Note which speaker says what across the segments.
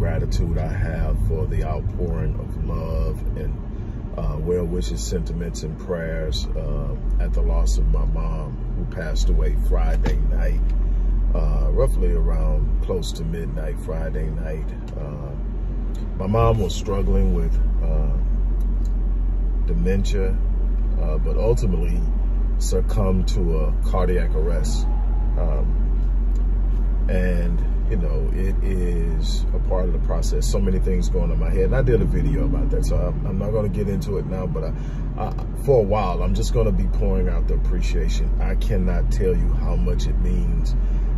Speaker 1: gratitude I have for the outpouring of love and uh, well wishes, sentiments, and prayers uh, at the loss of my mom, who passed away Friday night, uh, roughly around close to midnight Friday night. Uh, my mom was struggling with uh, dementia, uh, but ultimately succumbed to a cardiac arrest. Um, and you know, it is a part of the process. So many things going on my head. And I did a video about that, so I'm, I'm not going to get into it now. But I, I, for a while, I'm just going to be pouring out the appreciation. I cannot tell you how much it means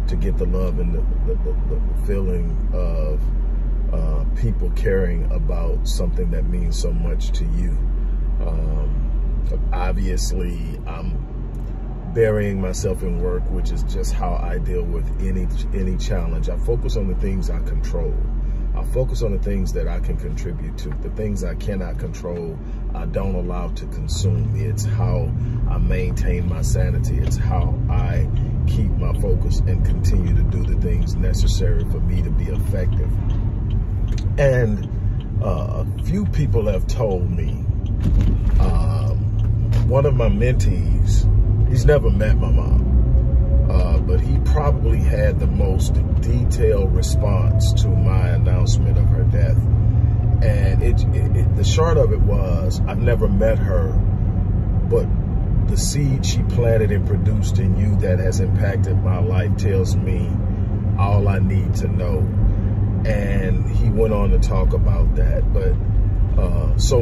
Speaker 1: to get the love and the, the, the, the feeling of uh, people caring about something that means so much to you. Um, obviously, I'm burying myself in work, which is just how I deal with any any challenge. I focus on the things I control. I focus on the things that I can contribute to. The things I cannot control, I don't allow to consume me. It's how I maintain my sanity. It's how I keep my focus and continue to do the things necessary for me to be effective. And uh, a few people have told me, um, one of my mentees, He's never met my mom, uh, but he probably had the most detailed response to my announcement of her death. And it, it, it, the short of it was, I've never met her, but the seed she planted and produced in you that has impacted my life tells me all I need to know. And he went on to talk about that. But uh, so,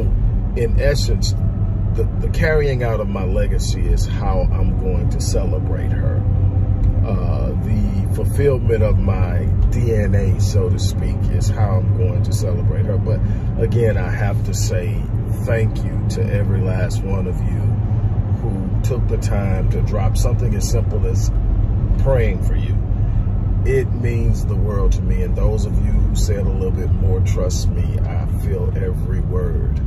Speaker 1: in essence, the, the carrying out of my legacy is how I'm going to celebrate her. Uh, the fulfillment of my DNA, so to speak, is how I'm going to celebrate her. But again, I have to say thank you to every last one of you who took the time to drop something as simple as praying for you. It means the world to me. And those of you who said a little bit more, trust me, I feel every word.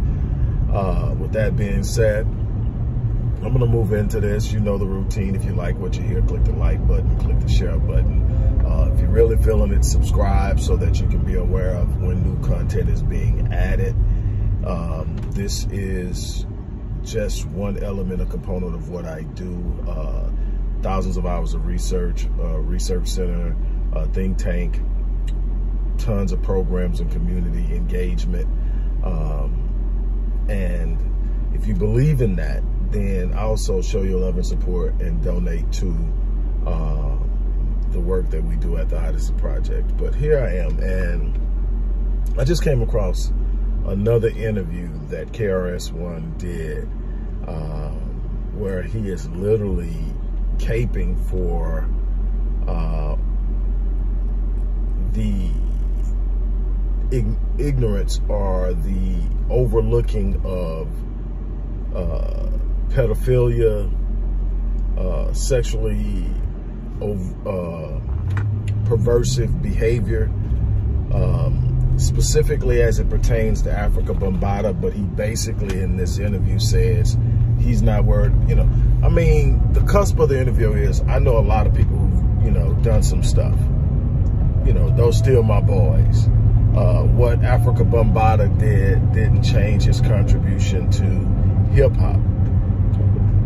Speaker 1: Uh, with that being said, I'm going to move into this. You know the routine. If you like what you hear, click the like button, click the share button. Uh, if you're really feeling it, subscribe so that you can be aware of when new content is being added. Um, this is just one element, a component of what I do. Uh, thousands of hours of research, uh, research center, uh, think tank, tons of programs and community engagement. Um, and if you believe in that, then also show your love and support and donate to uh, the work that we do at the Odyssey Project. But here I am, and I just came across another interview that KRS-One did uh, where he is literally caping for uh, the ignorance or the overlooking of uh, pedophilia, uh, sexually uh, perversive behavior, um, specifically as it pertains to Afrika Bambaataa. But he basically in this interview says he's not worried. You know, I mean, the cusp of the interview is I know a lot of people who you know done some stuff. You know, those still my boys uh, what Afrika Bambaataa did didn't change his contribution to hip hop,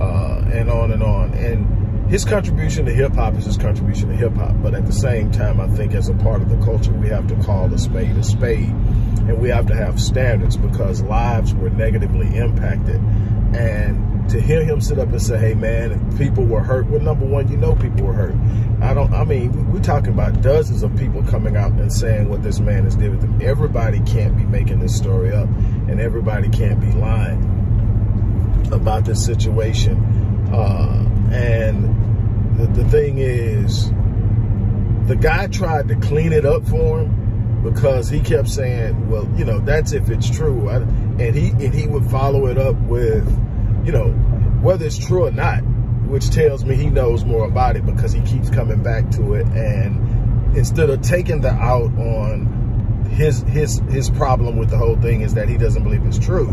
Speaker 1: uh, and on and on. And his contribution to hip hop is his contribution to hip hop. But at the same time, I think as a part of the culture, we have to call a spade a spade, and we have to have standards because lives were negatively impacted. And to hear him sit up and say, "Hey, man, people were hurt." Well, number one, you know people were hurt. I don't. I mean, we're talking about dozens of people coming out and saying what this man has did with them. Everybody can't be making this story up, and everybody can't be lying about this situation. Uh, and the, the thing is, the guy tried to clean it up for him because he kept saying, "Well, you know, that's if it's true," I, and he and he would follow it up with you know, whether it's true or not, which tells me he knows more about it because he keeps coming back to it. And instead of taking the out on his his his problem with the whole thing is that he doesn't believe it's true.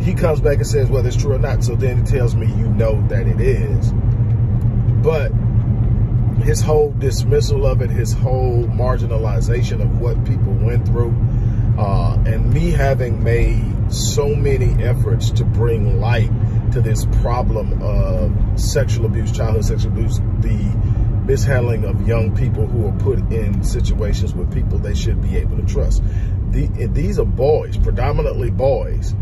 Speaker 1: He comes back and says whether it's true or not. So then it tells me you know that it is. But his whole dismissal of it, his whole marginalization of what people went through, uh, and me having made so many efforts to bring light to this problem of sexual abuse, childhood sexual abuse, the mishandling of young people who are put in situations with people they should be able to trust. The, these are boys, predominantly boys,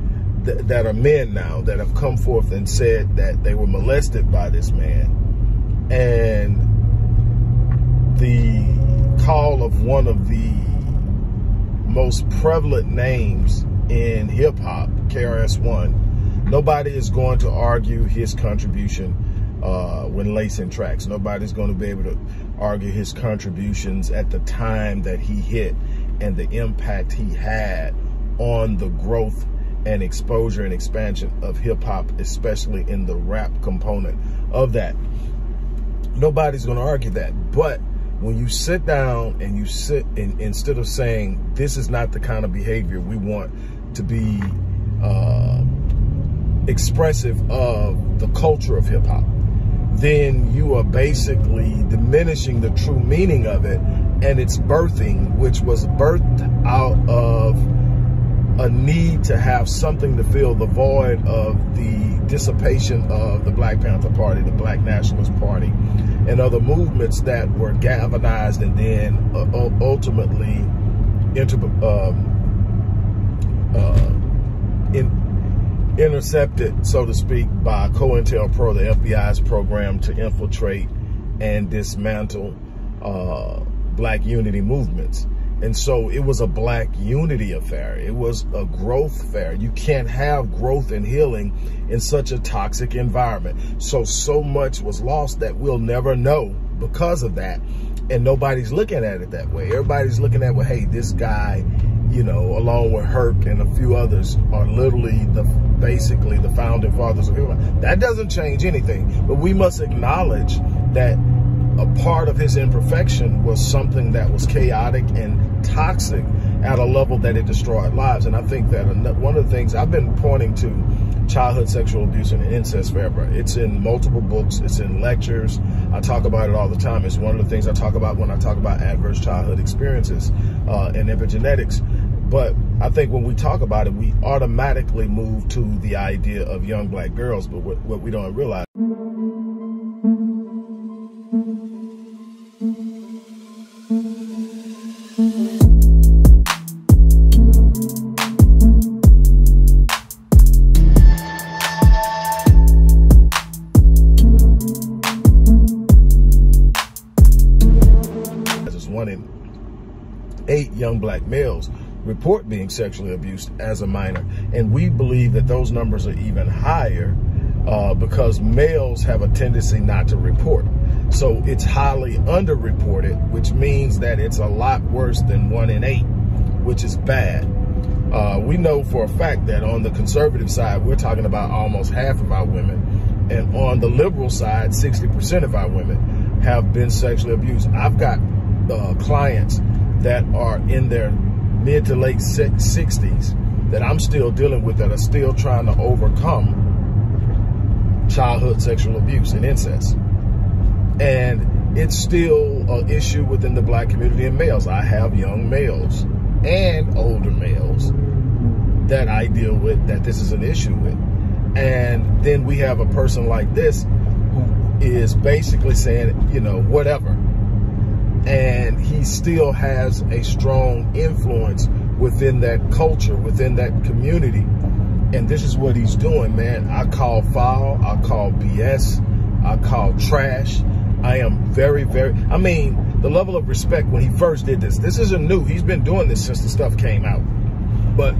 Speaker 1: th that are men now that have come forth and said that they were molested by this man. And the call of one of the most prevalent names in hip hop, KRS-One, nobody is going to argue his contribution uh, when lacing tracks. Nobody's going to be able to argue his contributions at the time that he hit and the impact he had on the growth and exposure and expansion of hip hop, especially in the rap component of that. Nobody's going to argue that. But when you sit down and you sit and instead of saying this is not the kind of behavior we want to be uh, expressive of the culture of hip hop, then you are basically diminishing the true meaning of it and its birthing, which was birthed out of a need to have something to fill the void of the dissipation of the Black Panther Party, the Black Nationalist Party, and other movements that were galvanized and then uh, ultimately inter um, uh, intercepted, so to speak, by COINTELPRO, the FBI's program to infiltrate and dismantle uh, black unity movements. And so it was a black unity affair. It was a growth affair. You can't have growth and healing in such a toxic environment. So, so much was lost that we'll never know because of that. And nobody's looking at it that way. Everybody's looking at, well, hey, this guy, you know, along with Herc and a few others are literally the basically the founding fathers of hop. That doesn't change anything. But we must acknowledge that a part of his imperfection was something that was chaotic and toxic at a level that it destroyed lives. And I think that one of the things I've been pointing to childhood sexual abuse and incest forever. It's in multiple books. It's in lectures. I talk about it all the time. It's one of the things I talk about when I talk about adverse childhood experiences uh, and epigenetics. But I think when we talk about it, we automatically move to the idea of young black girls. But what, what we don't realize. one in eight young black males report being sexually abused as a minor. And we believe that those numbers are even higher uh, because males have a tendency not to report. So it's highly underreported, which means that it's a lot worse than one in eight, which is bad. Uh, we know for a fact that on the conservative side, we're talking about almost half of our women. And on the liberal side, 60% of our women have been sexually abused. I've got uh, clients that are in their mid to late 60s that I'm still dealing with that are still trying to overcome childhood sexual abuse and incest. And it's still an issue within the black community and males. I have young males and older males that I deal with that this is an issue with. And then we have a person like this who is basically saying, you know, whatever and he still has a strong influence within that culture, within that community. And this is what he's doing, man. I call foul, I call BS, I call trash. I am very, very, I mean, the level of respect when he first did this, this isn't new. He's been doing this since the stuff came out. But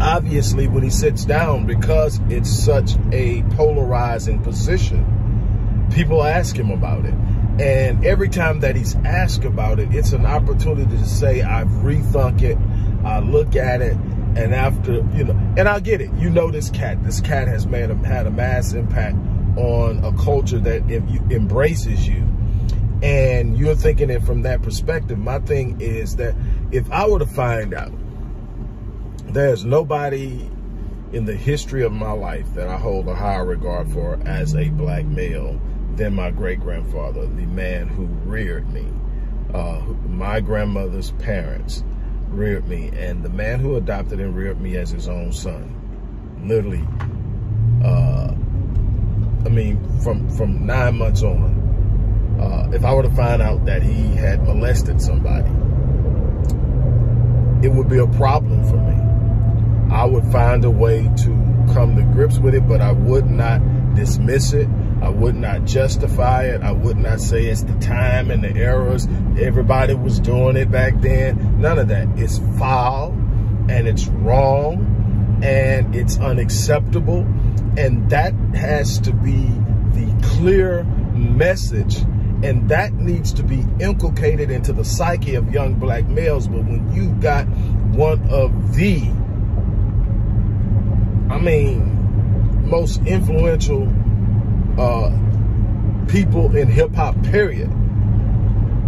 Speaker 1: obviously when he sits down, because it's such a polarizing position, people ask him about it. And every time that he's asked about it, it's an opportunity to say, I've rethunk it, I look at it, And after, you know, and I get it. You know this cat. This cat has made a, had a mass impact on a culture that embraces you. And you're thinking it from that perspective. My thing is that if I were to find out there's nobody in the history of my life that I hold a higher regard for as a black male than my great grandfather, the man who reared me. Uh, my grandmother's parents reared me, and the man who adopted and reared me as his own son. Literally, uh, I mean, from from nine months on. Uh, if I were to find out that he had molested somebody, it would be a problem for me. I would find a way to come to grips with it, but I would not dismiss it. I would not justify it. I would not say it's the time and the errors. Everybody was doing it back then. None of that. It's foul and it's wrong and it's unacceptable. And that has to be the clear message and that needs to be inculcated into the psyche of young black males. But when you got one of the, I mean, most influential uh, people in hip hop, period,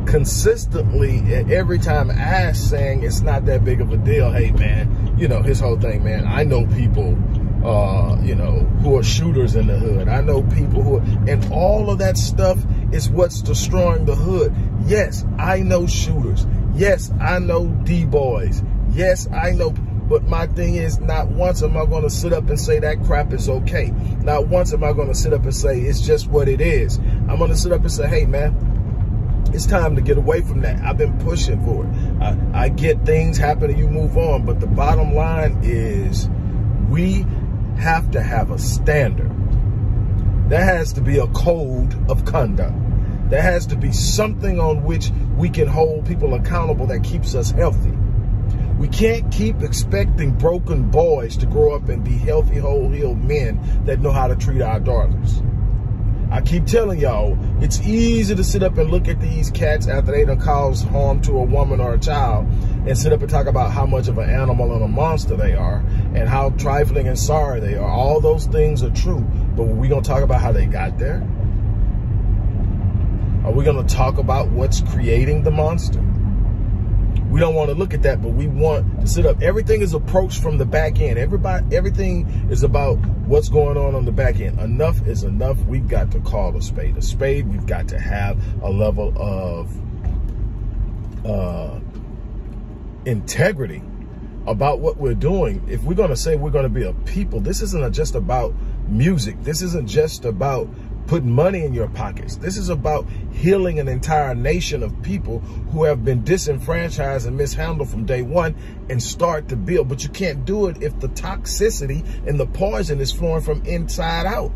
Speaker 1: consistently every time asked saying it's not that big of a deal. Hey, man, you know, his whole thing, man, I know people, uh, you know, who are shooters in the hood. I know people who are, and all of that stuff is what's destroying the hood. Yes, I know shooters. Yes, I know D-boys. Yes, I know but my thing is, not once am I going to sit up and say that crap is okay. Not once am I going to sit up and say it's just what it is. I'm going to sit up and say, hey, man, it's time to get away from that. I've been pushing for it. I, I get things happen and you move on. But the bottom line is we have to have a standard. There has to be a code of conduct. There has to be something on which we can hold people accountable that keeps us healthy. We can't keep expecting broken boys to grow up and be healthy, whole-heeled men that know how to treat our daughters. I keep telling y'all, it's easy to sit up and look at these cats after they done caused harm to a woman or a child and sit up and talk about how much of an animal and a monster they are and how trifling and sorry they are. All those things are true, but we going to talk about how they got there? Are we going to talk about what's creating the monster? We don't want to look at that, but we want to sit up. Everything is approached from the back end. Everybody, everything is about what's going on on the back end. Enough is enough. We've got to call a spade a spade. We've got to have a level of uh, integrity about what we're doing. If we're going to say we're going to be a people, this isn't just about music. This isn't just about putting money in your pockets. This is about healing an entire nation of people who have been disenfranchised and mishandled from day one and start to build. But you can't do it if the toxicity and the poison is flowing from inside out.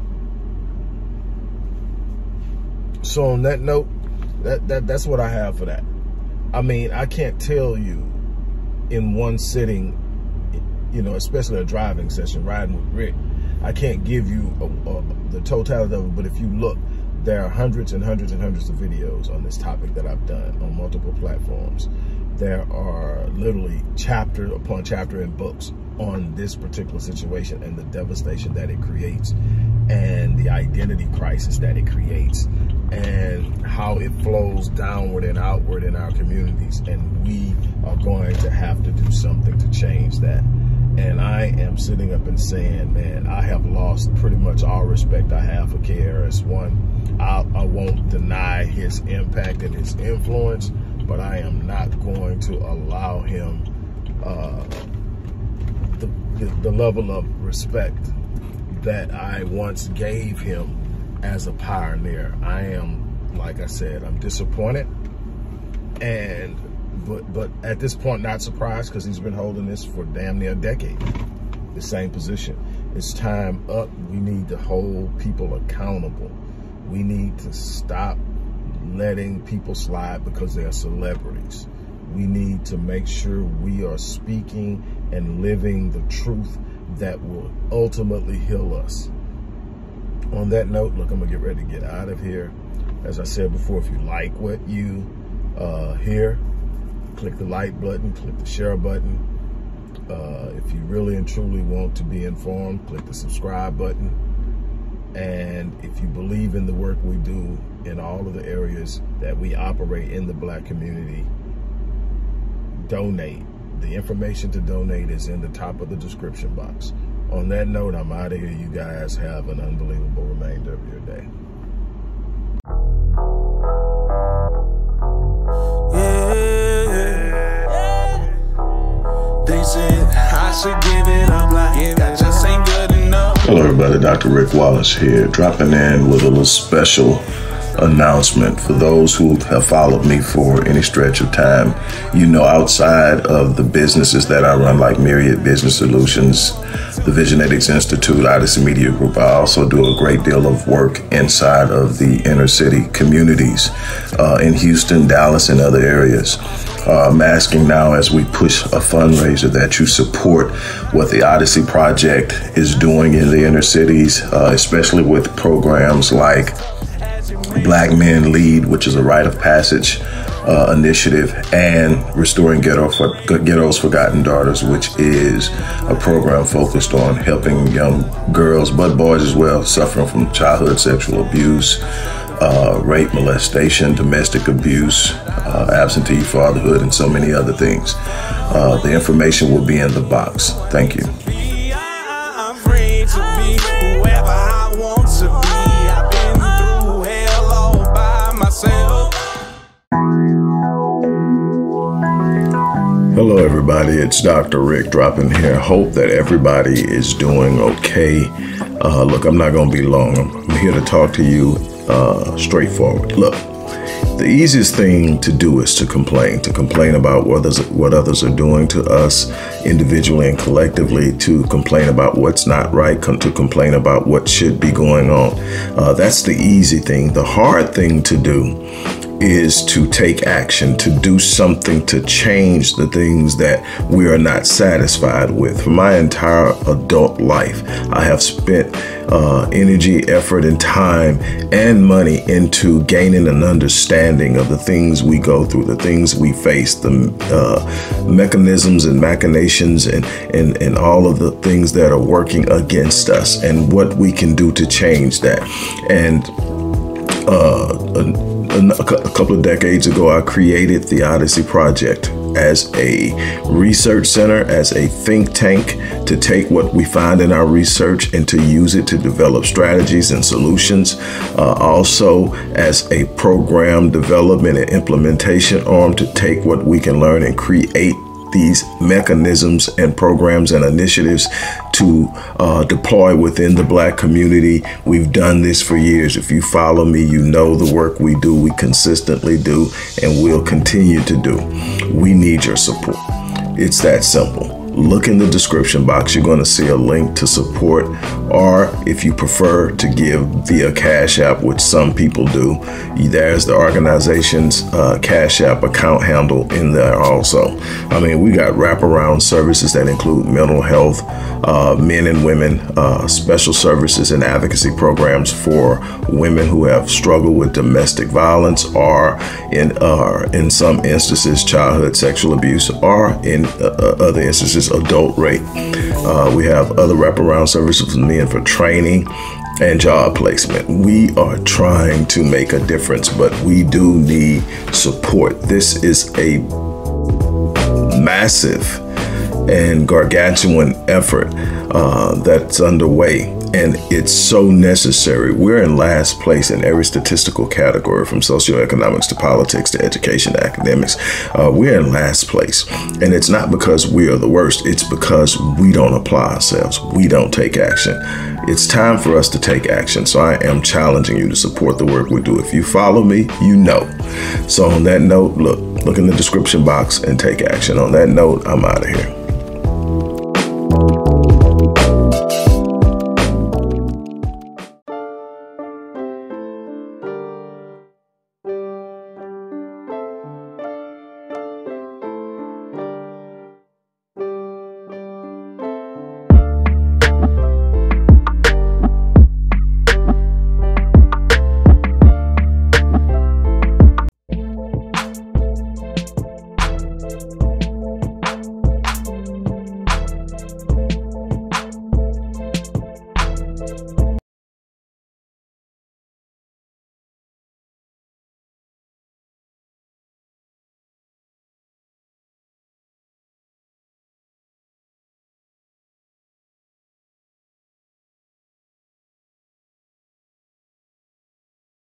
Speaker 1: So on that note, that, that that's what I have for that. I mean, I can't tell you in one sitting, you know, especially a driving session, riding with Rick, I can't give you a, a, the totality of it, but if you look, there are hundreds and hundreds and hundreds of videos on this topic that I've done on multiple platforms. There are literally chapter upon chapter in books on this particular situation and the devastation that it creates and the identity crisis that it creates and how it flows downward and outward in our communities. And we are going to have to do something to change that. And I am sitting up and saying, man, I have lost pretty much all respect I have for KRS-One. I, I won't deny his impact and his influence, but I am not going to allow him uh, the, the, the level of respect that I once gave him as a pioneer. I am, like I said, I'm disappointed. And but but at this point, not surprised because he's been holding this for damn near a decade. The same position. It's time up. We need to hold people accountable. We need to stop letting people slide because they're celebrities. We need to make sure we are speaking and living the truth that will ultimately heal us. On that note, look, I'm gonna get ready to get out of here. As I said before, if you like what you uh, hear, click the like button, click the share button. Uh, if you really and truly want to be informed, click the subscribe button. And if you believe in the work we do in all of the areas that we operate in the black community, donate. The information to donate is in the top of the description box. On that note, I'm out of here. You guys have an unbelievable remainder of your day. Hello, everybody. Dr. Rick Wallace here, dropping in with a little special announcement for those who have followed me for any stretch of time. You know, outside of the businesses that I run, like Myriad Business Solutions, the Visionetics Institute, Odyssey Media Group, I also do a great deal of work inside of the inner city communities uh, in Houston, Dallas, and other areas. Uh, I'm asking now as we push a fundraiser that you support what the Odyssey Project is doing in the inner cities, uh, especially with programs like Black Men Lead, which is a rite of passage uh, initiative, and Restoring Ghetto for, Ghetto's Forgotten Daughters, which is a program focused on helping young girls, but boys as well, suffering from childhood sexual abuse, uh, rape, molestation, domestic abuse, uh, absentee fatherhood, and so many other things. Uh, the information will be in the box. Thank you. Hello, everybody. It's Dr. Rick dropping here. Hope that everybody is doing okay. Uh, look, I'm not going to be long. I'm here to talk to you uh, straightforward. Look, the easiest thing to do is to complain, to complain about what others, what others are doing to us individually and collectively, to complain about what's not right, to complain about what should be going on. Uh, that's the easy thing. The hard thing to do is to take action, to do something to change the things that we are not satisfied with. For my entire adult life, I have spent uh, energy, effort, and time and money into gaining an understanding of the things we go through, the things we face, the uh, mechanisms and machinations, and, and, and all of the things that are working against us, and what we can do to change that. And uh, a couple of decades ago, I created the Odyssey Project as a research center, as a think tank to take what we find in our research and to use it to develop strategies and solutions. Uh, also, as a program development and implementation arm to take what we can learn and create these mechanisms and programs and initiatives to uh, deploy within the black community. We've done this for years. If you follow me, you know the work we do, we consistently do, and we'll continue to do. We need your support. It's that simple look in the description box. You're going to see a link to support, or if you prefer to give via Cash App, which some people do, there's the organization's uh, Cash App account handle in there also. I mean, we got wraparound services that include mental health, uh, men and women, uh, special services and advocacy programs for women who have struggled with domestic violence, or in in some instances, childhood sexual abuse, or in uh, other instances adult rape. Uh, we have other wraparound services for men for training and job placement. We are trying to make a difference, but we do need support. This is a massive and gargantuan effort uh, that's underway and it's so necessary. We're in last place in every statistical category from socioeconomics to politics to education to academics. Uh, we're in last place. And it's not because we are the worst, it's because we don't apply ourselves. We don't take action. It's time for us to take action. So I am challenging you to support the work we do. If you follow me, you know. So on that note, look, look in the description box and take action. On that note, I'm out of here.